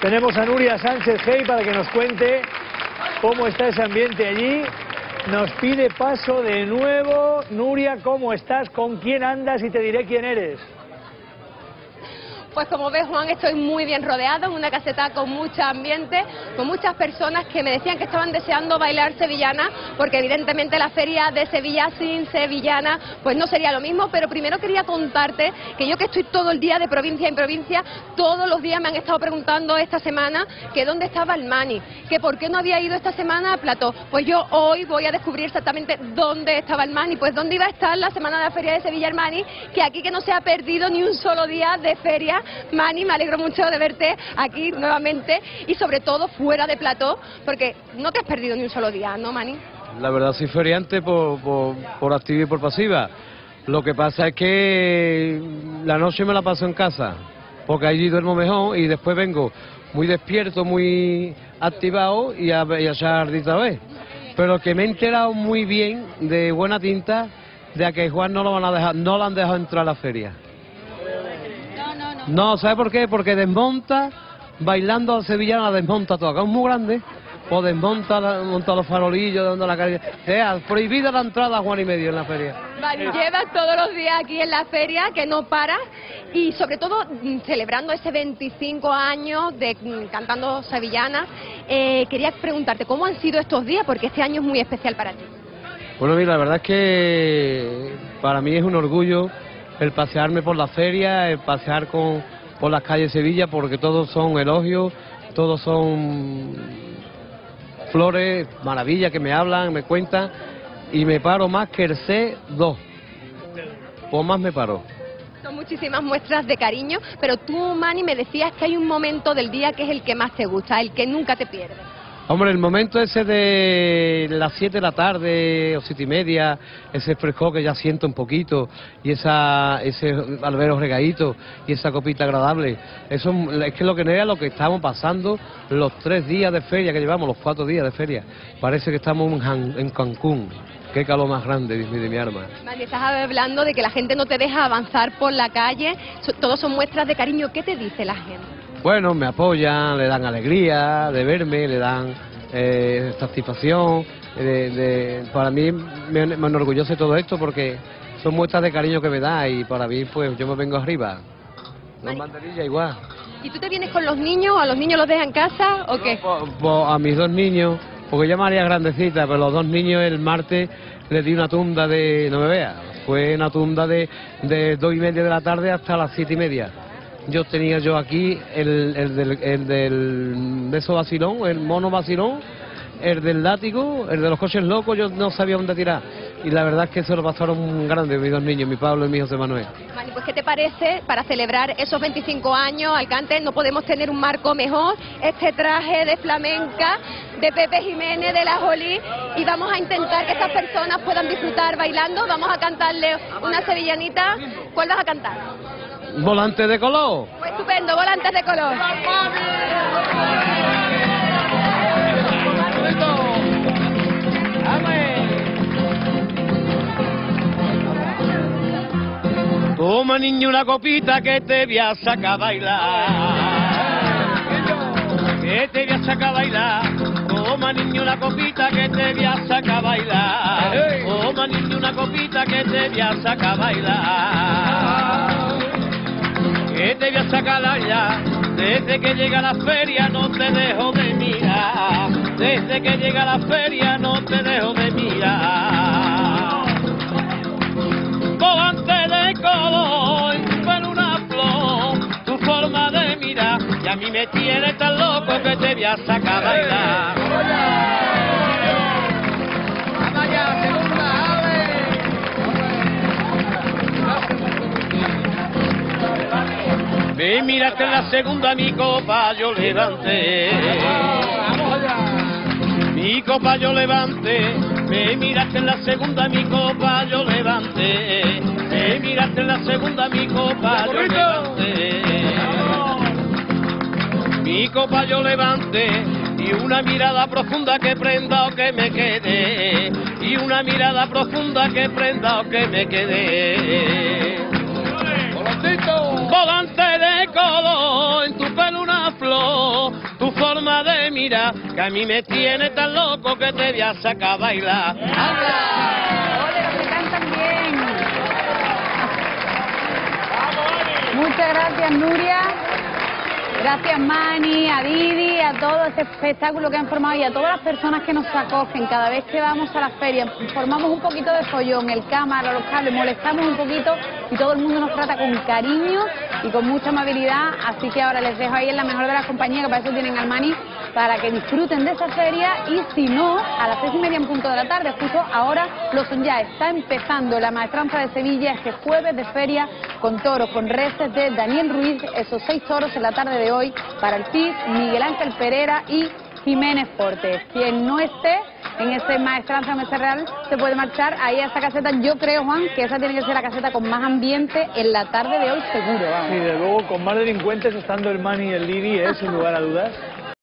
Tenemos a Nuria Sánchez Hey para que nos cuente cómo está ese ambiente allí. Nos pide paso de nuevo. Nuria, ¿cómo estás? ¿Con quién andas? Y te diré quién eres. Pues como ves Juan, estoy muy bien rodeado en una caseta con mucho ambiente, con muchas personas que me decían que estaban deseando bailar sevillana, porque evidentemente la feria de Sevilla sin sevillana pues no sería lo mismo, pero primero quería contarte que yo que estoy todo el día de provincia en provincia, todos los días me han estado preguntando esta semana que dónde estaba el Mani, que por qué no había ido esta semana a Plató. Pues yo hoy voy a descubrir exactamente dónde estaba el Mani, pues dónde iba a estar la semana de la feria de Sevilla el Mani, que aquí que no se ha perdido ni un solo día de feria Mani, me alegro mucho de verte aquí nuevamente y sobre todo fuera de plató, porque no te has perdido ni un solo día, ¿no, Mani? La verdad soy feriante por, por, activa y por pasiva. Lo que pasa es que la noche me la paso en casa, porque allí duermo mejor y después vengo muy despierto, muy activado y a, y a otra vez. Pero que me he enterado muy bien de buena tinta de que Juan no lo van a dejar, no lo han dejado entrar a la feria. No, ¿sabe por qué? Porque desmonta, bailando a sevillana, desmonta todo. Acá es muy grande, pues desmonta, monta los farolillos, dando la calle. sea, prohibida la entrada a Juan y Medio en la feria. Vale, llevas todos los días aquí en la feria, que no paras, y sobre todo mm, celebrando ese 25 años de mm, cantando sevillana. Eh, quería preguntarte, ¿cómo han sido estos días? Porque este año es muy especial para ti. Bueno, mira, la verdad es que para mí es un orgullo el pasearme por la feria, el pasear con, por las calles de Sevilla, porque todos son elogios, todos son flores, maravillas que me hablan, me cuentan, y me paro más que el C2, o más me paro. Son muchísimas muestras de cariño, pero tú, Mani, me decías que hay un momento del día que es el que más te gusta, el que nunca te pierdes. Hombre, el momento ese de las 7 de la tarde o siete y media, ese fresco que ya siento un poquito y esa, ese albero regadito y esa copita agradable, eso es que lo que era lo que estamos pasando los tres días de feria que llevamos, los cuatro días de feria. Parece que estamos en, Cancún. Qué calor más grande de mi arma. estás hablando de que la gente no te deja avanzar por la calle, todos son muestras de cariño. ¿Qué te dice la gente? bueno, me apoyan, le dan alegría de verme, le dan eh, satisfacción. De, para mí me, me, enorgullece todo esto porque son muestras de cariño que me da y para mí pues yo me vengo arriba. Los banderillas igual. ¿Y tú te vienes con los niños? ¿A los niños los dejas en casa o qué? Pues, pues, a mis dos niños, porque yo María grandecita, pero los dos niños el martes les di una tunda de, no me veas, fue una tunda de, de dos y media de la tarde hasta las siete y media yo tenía yo aquí el, el, del, el del beso vacilón, el mono vacilón, el del látigo, el de los coches locos, yo no sabía dónde tirar. Y la verdad es que se lo pasaron grande mis dos niños, mi Pablo y mi José Manuel. Vale, pues ¿qué te parece para celebrar esos 25 años, Alcante? No podemos tener un marco mejor, este traje de flamenca de Pepe Jiménez, de la Jolí, y vamos a intentar que estas personas puedan disfrutar bailando. Vamos a cantarle una sevillanita. ¿Cuál vas a cantar? Volante de color. Pues estupendo, volantes de color. Toma niño una copita que te voy a sacar a bailar. Que te voy a sacar a bailar. Toma niño una copita que te voy a sacar a bailar. Toma niño una copita que te voy a sacar a bailar que te voy a sacar allá. Desde que llega la feria no te dejo de mirar. Desde que llega la feria no te dejo de mirar. Volante de color, en una flor, tu forma de mirar. Y a mí me tiene tan loco que te voy a sacar a bailar. Me miraste en la segunda, mi copa yo levanté. Mi copa yo levanté. Me miraste en la segunda, mi copa yo levanté. Me miraste en la segunda, mi copa yo levanté. Mi copa yo levanté y una mirada profunda que prenda o que me quede. Y una mirada profunda que prenda o que me quede. Volante de en tu pelo una flor, mira, que a mí me tiene tan loco que te voy a sacar a bailar. Bien. Muchas gracias, Nuria. Gracias, Mani, a Didi, a todo este espectáculo que han formado y a todas las personas que nos acogen. Cada vez que vamos a la feria, formamos un poquito de follón, el cámara, los cables, molestamos un poquito y todo el mundo nos trata con cariño y con mucha amabilidad. Así que ahora les dejo ahí en la mejor de las compañías, que para eso tienen al Mani, para que disfruten de esa feria y si no, a las seis y media en punto de la tarde, justo ahora lo son ya, está empezando la maestranza de Sevilla este jueves de feria con toros, con reces de Daniel Ruiz, esos seis toros en la tarde de hoy para el PIB, Miguel Ángel Pereira y Jiménez Portes. Quien no esté en ese maestranza Mesa Real se puede marchar ahí a esa caseta. Yo creo, Juan, que esa tiene que ser la caseta con más ambiente en la tarde de hoy, seguro. vamos. Sí, de luego, con más delincuentes estando el Mani y el Lidi, ¿eh? sin lugar a dudas.